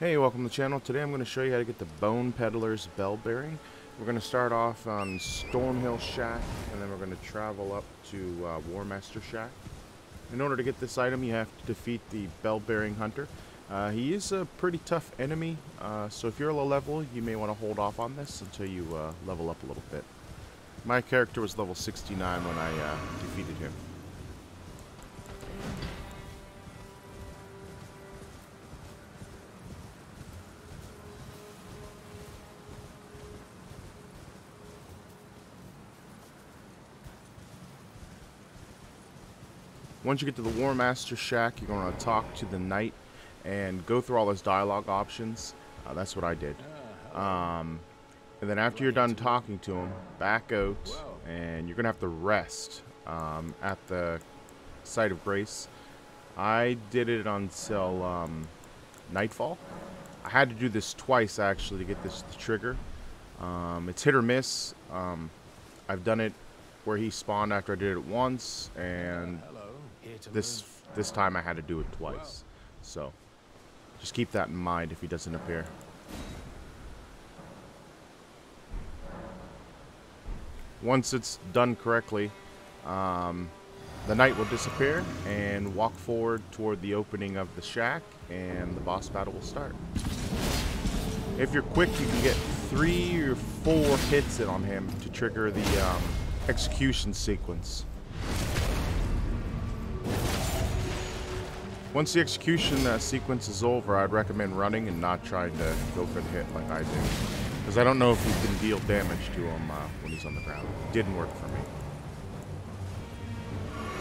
Hey, welcome to the channel. Today I'm going to show you how to get the Bone Peddler's Bell Bearing. We're going to start off on Stormhill Shack, and then we're going to travel up to uh, Warmaster Shack. In order to get this item, you have to defeat the Bell Bearing Hunter. Uh, he is a pretty tough enemy, uh, so if you're a low level, you may want to hold off on this until you uh, level up a little bit. My character was level 69 when I uh, defeated him. Once you get to the Warmaster Shack, you're going to talk to the knight and go through all his dialogue options. Uh, that's what I did. Um, and then after you're done talking to him, back out, and you're going to have to rest um, at the site of grace. I did it until um, nightfall. I had to do this twice actually to get this to trigger. Um, it's hit or miss. Um, I've done it where he spawned after I did it once, and this this time I had to do it twice. So just keep that in mind if he doesn't appear. Once it's done correctly, um, the knight will disappear and walk forward toward the opening of the shack and the boss battle will start. If you're quick, you can get three or four hits in on him to trigger the um, execution sequence. Once the execution uh, sequence is over, I'd recommend running and not trying to go for the hit like I do. Because I don't know if you can deal damage to him uh, when he's on the ground. It didn't work for me.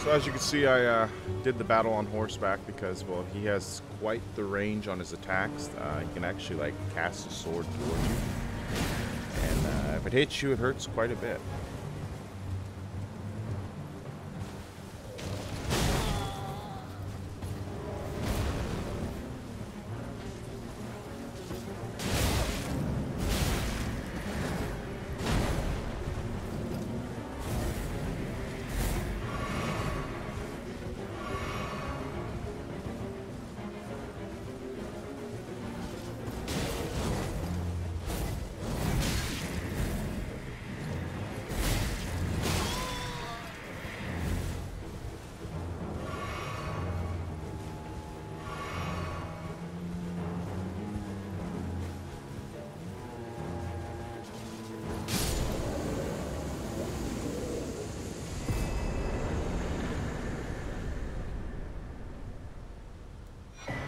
So as you can see, I uh, did the battle on horseback because, well, he has quite the range on his attacks. Uh, he can actually, like, cast a sword towards you. And uh, if it hits you, it hurts quite a bit.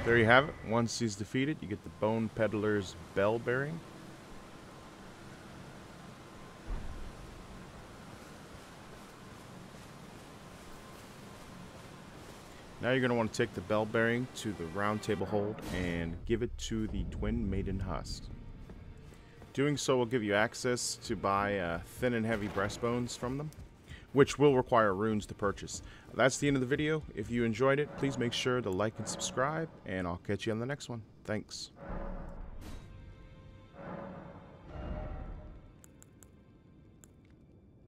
There you have it. Once he's defeated, you get the Bone Peddler's Bell Bearing. Now you're going to want to take the bell bearing to the Roundtable Hold and give it to the Twin Maiden Husk. Doing so will give you access to buy uh, thin and heavy breastbones from them which will require runes to purchase. That's the end of the video. If you enjoyed it, please make sure to like and subscribe, and I'll catch you on the next one. Thanks.